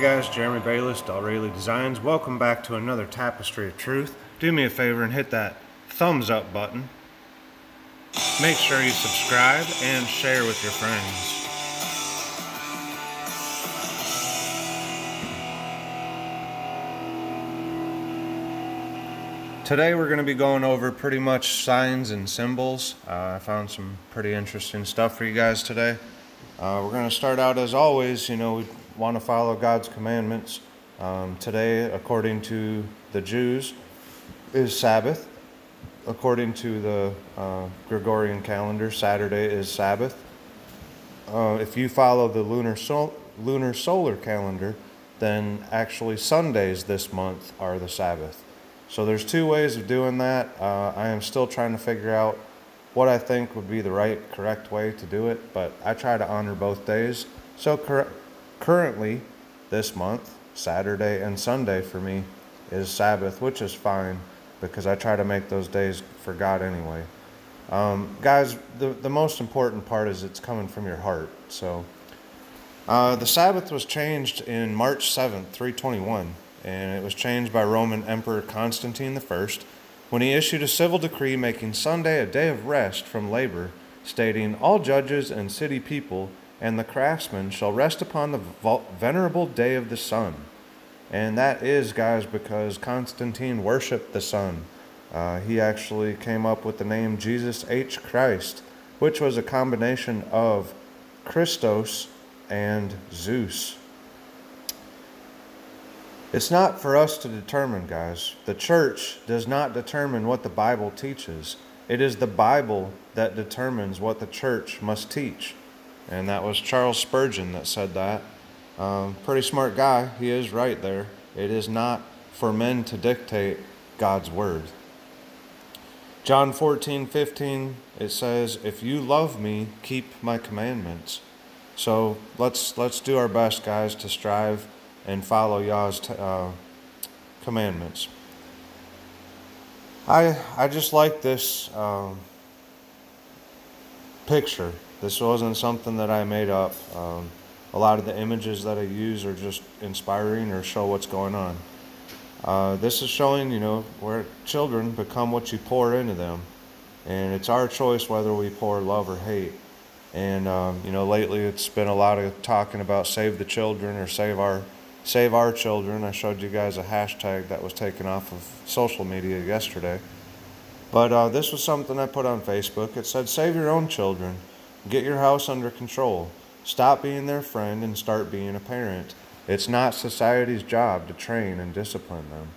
Guys, Jeremy Bayliss, DelRailey Designs. Welcome back to another Tapestry of Truth. Do me a favor and hit that thumbs up button. Make sure you subscribe and share with your friends. Today we're going to be going over pretty much signs and symbols. Uh, I found some pretty interesting stuff for you guys today. Uh, we're going to start out as always, you know, want to follow God's commandments. Um, today, according to the Jews, is Sabbath. According to the uh, Gregorian calendar, Saturday is Sabbath. Uh, if you follow the lunar, sol lunar solar calendar, then actually Sundays this month are the Sabbath. So there's two ways of doing that. Uh, I am still trying to figure out what I think would be the right, correct way to do it, but I try to honor both days. So currently, this month, Saturday and Sunday for me is Sabbath, which is fine because I try to make those days for God anyway. Um, guys, the, the most important part is it's coming from your heart. So uh, the Sabbath was changed in March 7th, 321 and it was changed by Roman Emperor Constantine I when he issued a civil decree making Sunday a day of rest from labor, stating, All judges and city people and the craftsmen shall rest upon the venerable day of the sun. And that is, guys, because Constantine worshiped the sun. Uh, he actually came up with the name Jesus H. Christ, which was a combination of Christos and Zeus. It's not for us to determine, guys. The church does not determine what the Bible teaches. It is the Bible that determines what the church must teach. And that was Charles Spurgeon that said that. Um, pretty smart guy. He is right there. It is not for men to dictate God's word. John 14, 15, it says, If you love me, keep my commandments. So let's, let's do our best, guys, to strive and follow Yah's uh, commandments. I I just like this um, picture. This wasn't something that I made up. Um, a lot of the images that I use are just inspiring or show what's going on. Uh, this is showing, you know, where children become what you pour into them. And it's our choice whether we pour love or hate. And, um, you know, lately it's been a lot of talking about save the children or save our Save Our Children. I showed you guys a hashtag that was taken off of social media yesterday. But uh, this was something I put on Facebook. It said, Save your own children. Get your house under control. Stop being their friend and start being a parent. It's not society's job to train and discipline them.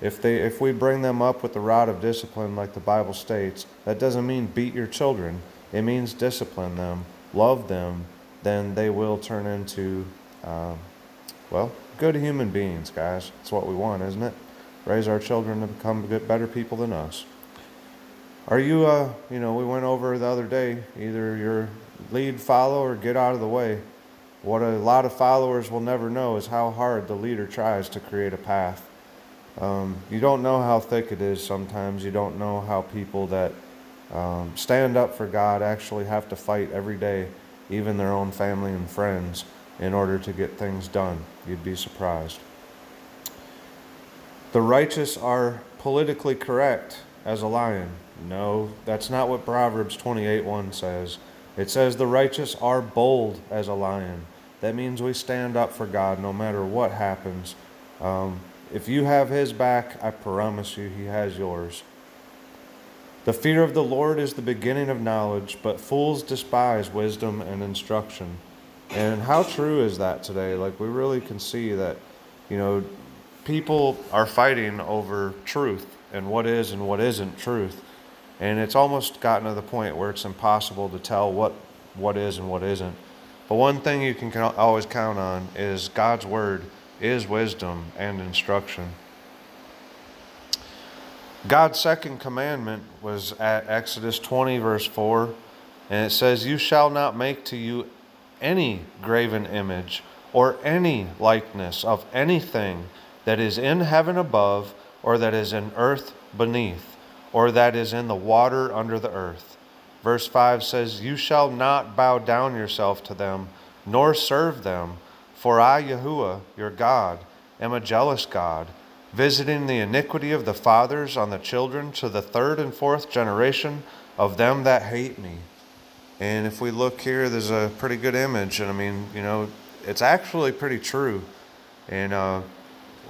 If, they, if we bring them up with the rod of discipline like the Bible states, that doesn't mean beat your children. It means discipline them, love them, then they will turn into, uh, well, good human beings, guys. That's what we want, isn't it? Raise our children to become good, better people than us. Are you, uh, you know, we went over the other day, either your lead follow or get out of the way. What a lot of followers will never know is how hard the leader tries to create a path. Um, you don't know how thick it is sometimes. You don't know how people that um, stand up for God actually have to fight every day, even their own family and friends in order to get things done. You'd be surprised. The righteous are politically correct as a lion. No, that's not what Proverbs 28 1 says. It says the righteous are bold as a lion. That means we stand up for God no matter what happens. Um, if you have his back, I promise you he has yours. The fear of the Lord is the beginning of knowledge, but fools despise wisdom and instruction. And how true is that today? Like, we really can see that, you know, people are fighting over truth and what is and what isn't truth. And it's almost gotten to the point where it's impossible to tell what, what is and what isn't. But one thing you can always count on is God's word is wisdom and instruction. God's second commandment was at Exodus 20, verse 4, and it says, You shall not make to you any graven image or any likeness of anything that is in heaven above, or that is in earth beneath, or that is in the water under the earth. Verse 5 says, You shall not bow down yourself to them, nor serve them, For I, Yahuwah, your God, am a jealous God, visiting the iniquity of the fathers on the children to the third and fourth generation of them that hate me. And if we look here, there's a pretty good image. And I mean, you know, it's actually pretty true. And uh,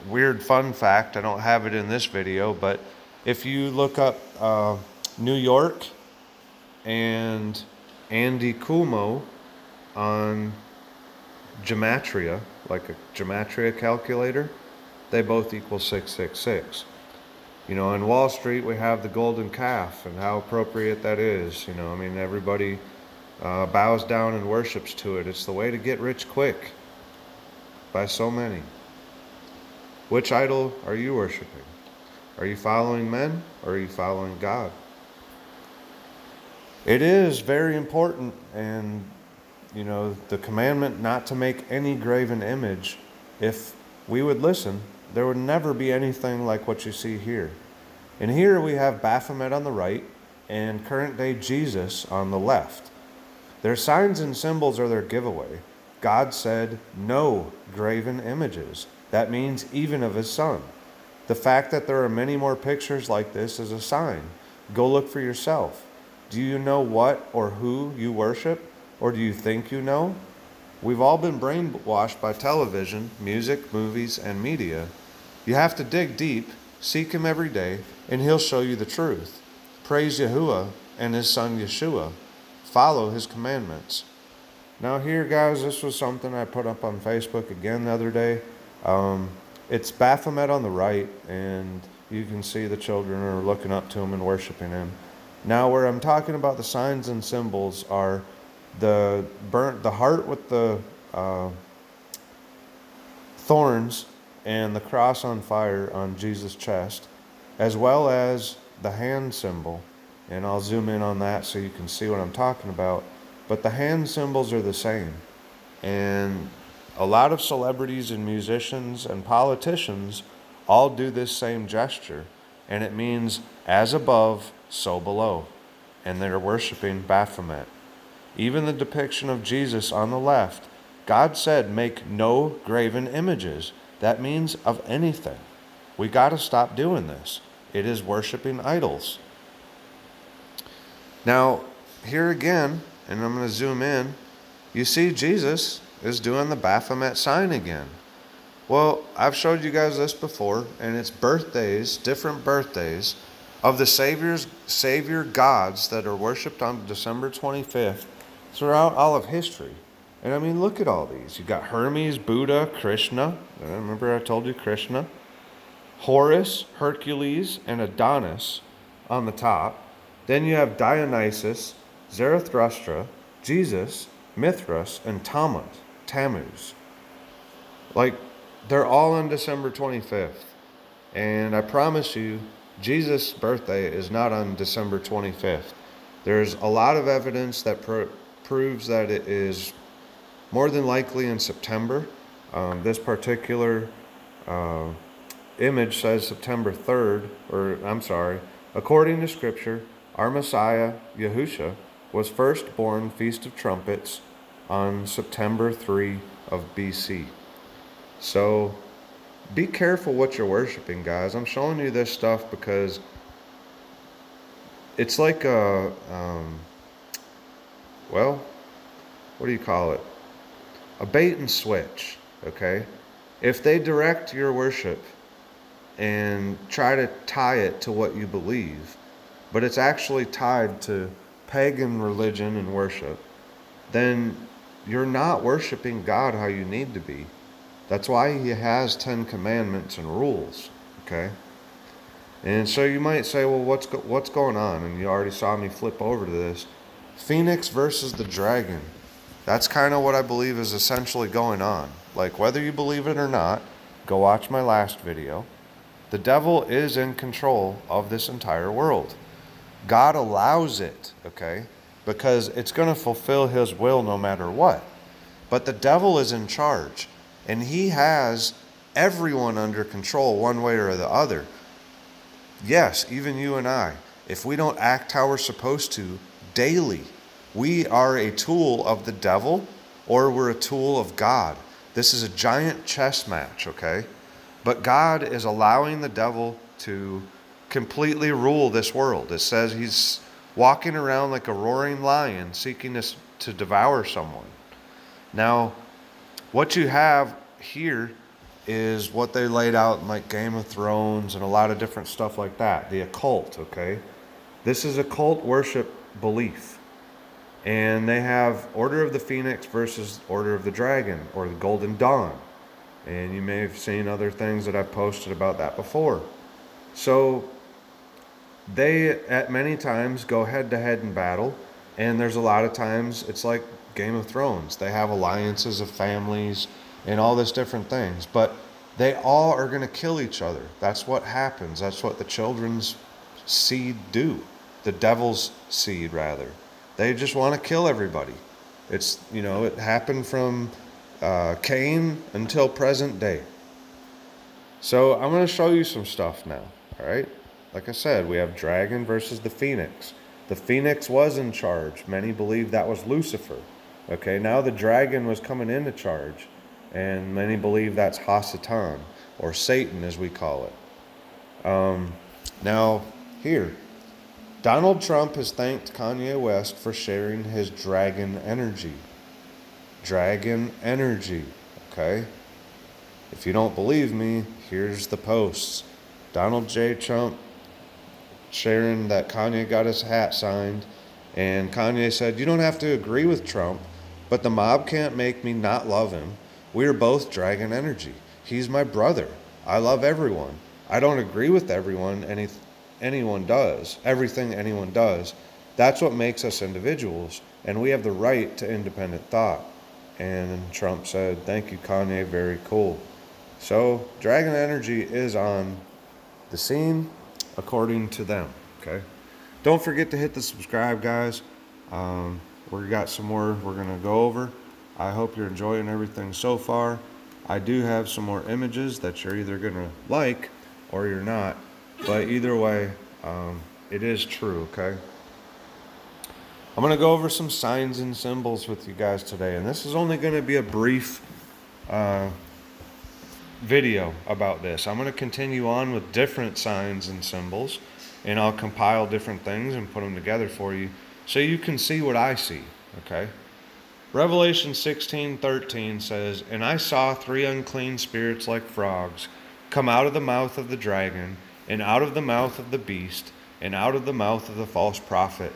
weird fun fact, I don't have it in this video, but if you look up uh, New York and Andy Cuomo on gematria, like a gematria calculator, they both equal 666. You know, on Wall Street, we have the golden calf and how appropriate that is. You know, I mean, everybody uh, bows down and worships to it. It's the way to get rich quick by so many. Which idol are you worshiping? Are you following men or are you following God? It is very important, and you know, the commandment not to make any graven image, if we would listen, there would never be anything like what you see here. And here we have Baphomet on the right and current day Jesus on the left. Their signs and symbols are their giveaway. God said, no graven images. That means even of his son. The fact that there are many more pictures like this is a sign. Go look for yourself. Do you know what or who you worship? Or do you think you know? We've all been brainwashed by television, music, movies, and media. You have to dig deep, seek Him every day, and He'll show you the truth. Praise Yahuwah and His Son Yeshua. Follow His commandments. Now, here, guys, this was something I put up on Facebook again the other day. Um, it's Baphomet on the right, and you can see the children are looking up to him and worshiping him. Now, where I'm talking about the signs and symbols are the burnt, the heart with the uh, thorns and the cross on fire on Jesus' chest, as well as the hand symbol. And I'll zoom in on that so you can see what I'm talking about. But the hand symbols are the same. And a lot of celebrities and musicians and politicians all do this same gesture. And it means as above, so below. And they're worshiping Baphomet. Even the depiction of Jesus on the left, God said, make no graven images. That means of anything. We got to stop doing this. It is worshiping idols. Now, here again, and I'm going to zoom in, you see Jesus is doing the Baphomet sign again. Well, I've showed you guys this before, and it's birthdays, different birthdays of the Savior's Savior gods that are worshipped on December 25th throughout all of history. And I mean, look at all these. You've got Hermes, Buddha, Krishna. Uh, remember I told you Krishna? Horus, Hercules, and Adonis on the top. Then you have Dionysus, Zarathustra, Jesus, Mithras, and Tammuz. Tammuz. Like, they're all on December 25th. And I promise you, Jesus' birthday is not on December 25th. There's a lot of evidence that pro- proves that it is more than likely in September. Um, this particular uh, image says September 3rd, or I'm sorry, according to Scripture, our Messiah, Yahusha, was first born Feast of Trumpets on September 3 of BC. So be careful what you're worshiping, guys. I'm showing you this stuff because it's like a, um, well, what do you call it? A bait and switch, okay? If they direct your worship and try to tie it to what you believe, but it's actually tied to pagan religion and worship, then you're not worshiping God how you need to be. That's why He has Ten Commandments and rules, okay? And so you might say, well, what's, go- what's going on? And you already saw me flip over to this. Phoenix versus the dragon. That's kind of what I believe is essentially going on. Like, whether you believe it or not, go watch my last video. The devil is in control of this entire world. God allows it, okay? Because it's going to fulfill his will no matter what. But the devil is in charge, and he has everyone under control one way or the other. Yes, even you and I. If we don't act how we're supposed to, daily. We are a tool of the devil or we're a tool of God. This is a giant chess match, okay? But God is allowing the devil to completely rule this world. It says he's walking around like a roaring lion seeking to, to devour someone. Now, what you have here is what they laid out in like Game of Thrones and a lot of different stuff like that. The occult, okay? This is occult worship belief. And they have Order of the Phoenix versus Order of the Dragon or the Golden Dawn. And you may have seen other things that I've posted about that before. So they at many times go head to head in battle and there's a lot of times it's like Game of Thrones. They have alliances of families and all this different things, but they all are going to kill each other. That's what happens. That's what the children's seed do. The devil's seed rather. They just want to kill everybody. It's, you know, it happened from uh, Cain until present day. So I'm going to show you some stuff now, all right? Like I said, we have Dragon versus the Phoenix. The Phoenix was in charge. Many believe that was Lucifer. Okay, now the dragon was coming into charge, and many believe that's Hasatan, or Satan as we call it. Um, now, here, Donald Trump has thanked Kanye West for sharing his dragon energy. Dragon energy, okay? If you don't believe me, here's the posts. Donald J. Trump sharing that Kanye got his hat signed, and Kanye said, You don't have to agree with Trump, but the mob can't make me not love him. We are both dragon energy. He's my brother. I love everyone. I don't agree with everyone, any, anyone does, everything anyone does. That's what makes us individuals, and we have the right to independent thought. And Trump said, Thank you, Kanye, very cool. So, Dragon Energy is on the scene according to them. Okay. Don't forget to hit the subscribe, guys. Um, we got some more we're going to go over. I hope you're enjoying everything so far. I do have some more images that you're either going to like or you're not. But either way, um, it is true, okay? I'm going to go over some signs and symbols with you guys today. And this is only going to be a brief uh, video about this. I'm going to continue on with different signs and symbols, and I'll compile different things and put them together for you so you can see what I see, okay? Revelation 16:13 says, "And I saw three unclean spirits like frogs come out of the mouth of the dragon, and out of the mouth of the beast, and out of the mouth of the false prophet."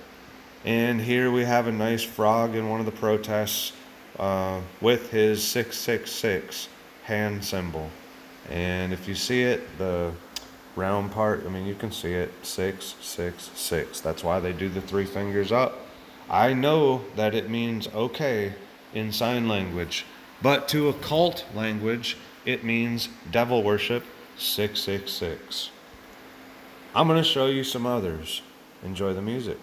And here we have a nice frog in one of the protests uh, with his 666 hand symbol. And if you see it, the round part, I mean, you can see it, six, six, six. That's why they do the three fingers up. I know that it means okay in sign language, but to occult language, it means devil worship, 666. I'm going to show you some others. Enjoy the music.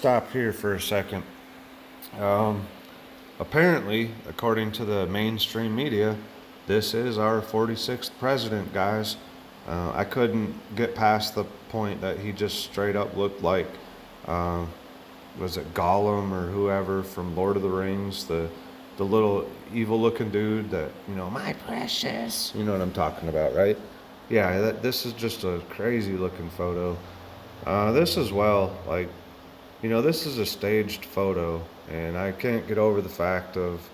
Stop here for a second. Um, apparently, according to the mainstream media, this is our 46th president, guys. Uh, I couldn't get past the point that he just straight up looked like, uh, was it Gollum or whoever from Lord of the Rings, the the little evil looking dude that you know, my precious. You know what I'm talking about, right? Yeah, that, this is just a crazy looking photo. Uh, this as well, like you know, this is a staged photo, and I can't get over the fact of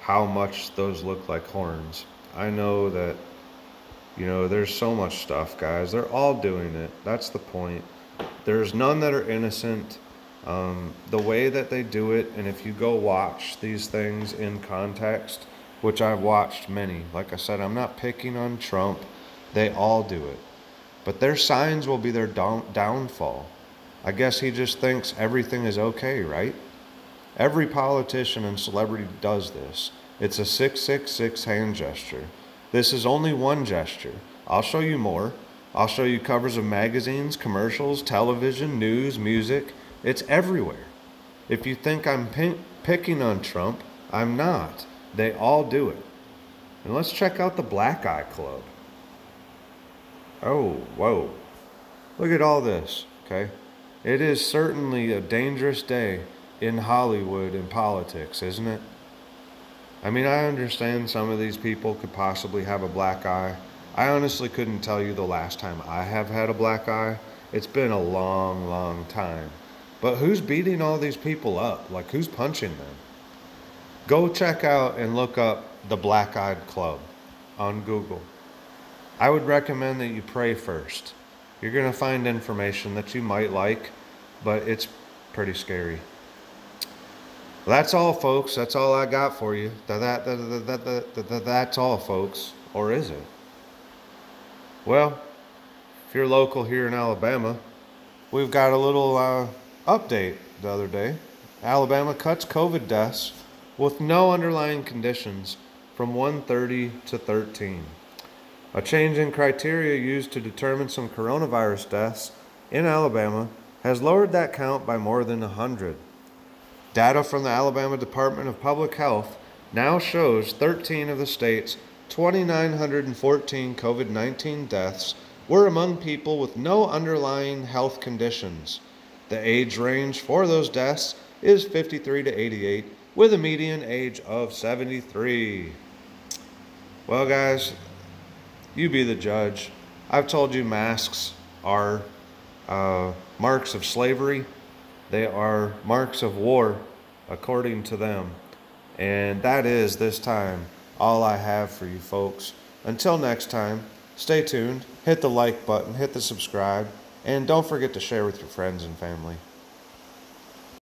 how much those look like horns. I know that, you know, there's so much stuff, guys. They're all doing it. That's the point. There's none that are innocent. Um, the way that they do it, and if you go watch these things in context, which I've watched many, like I said, I'm not picking on Trump. They all do it. But their signs will be their downfall. I guess he just thinks everything is okay, right? Every politician and celebrity does this. It's a 666 hand gesture. This is only one gesture. I'll show you more. I'll show you covers of magazines, commercials, television, news, music. It's everywhere. If you think I'm picking on Trump, I'm not. They all do it. And let's check out the Black Eye Club. Oh, whoa. Look at all this, okay? It is certainly a dangerous day in Hollywood and politics, isn't it? I mean, I understand some of these people could possibly have a black eye. I honestly couldn't tell you the last time I have had a black eye. It's been a long, long time. But who's beating all these people up? Like, who's punching them? Go check out and look up the Black Eyed Club on Google. I would recommend that you pray first. You're going to find information that you might like, but it's pretty scary. Well, that's all, folks. That's all I got for you. That, that, that, that, that's all, folks. Or is it? Well, if you're local here in Alabama, we've got a little uh, update the other day. Alabama cuts COVID deaths with no underlying conditions from 130 to 13. A change in criteria used to determine some coronavirus deaths in Alabama has lowered that count by more than 100. Data from the Alabama Department of Public Health now shows 13 of the state's 2,914 COVID 19 deaths were among people with no underlying health conditions. The age range for those deaths is 53 to 88, with a median age of 73. Well, guys, you be the judge. I've told you masks are uh, marks of slavery, they are marks of war, according to them. And that is this time all I have for you folks. Until next time, stay tuned, hit the like button, hit the subscribe, and don't forget to share with your friends and family.